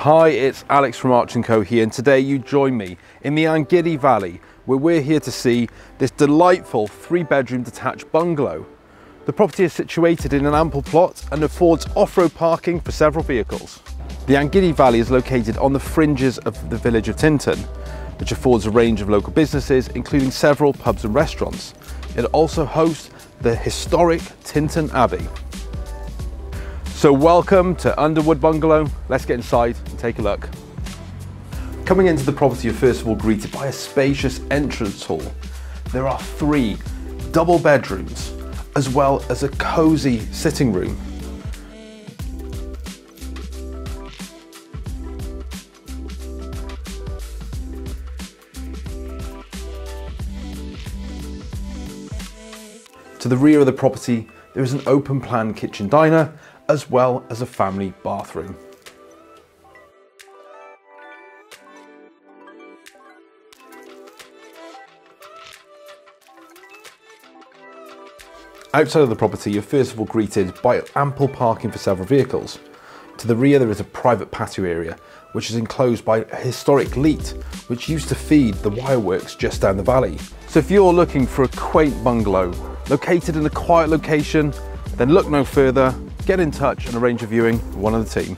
Hi, it's Alex from Archer & Co here and today you join me in the Angidy Valley where we're here to see this delightful three bedroom detached bungalow. The property is situated in an ample plot and affords off-road parking for several vehicles. The Angidy Valley is located on the fringes of the village of Tintern, which affords a range of local businesses including several pubs and restaurants. It also hosts the historic Tintern Abbey. So welcome to Underwood Bungalow. Let's get inside and take a look. Coming into the property, you're first of all greeted by a spacious entrance hall. There are three double bedrooms, as well as a cozy sitting room. To the rear of the property, there is an open plan kitchen diner as well as a family bathroom. Outside of the property, you're first of all greeted by ample parking for several vehicles. To the rear, there is a private patio area, which is enclosed by a historic leat, which used to feed the wireworks just down the valley. So if you're looking for a quaint bungalow, located in a quiet location, then look no further get in touch and arrange a viewing with one of the team.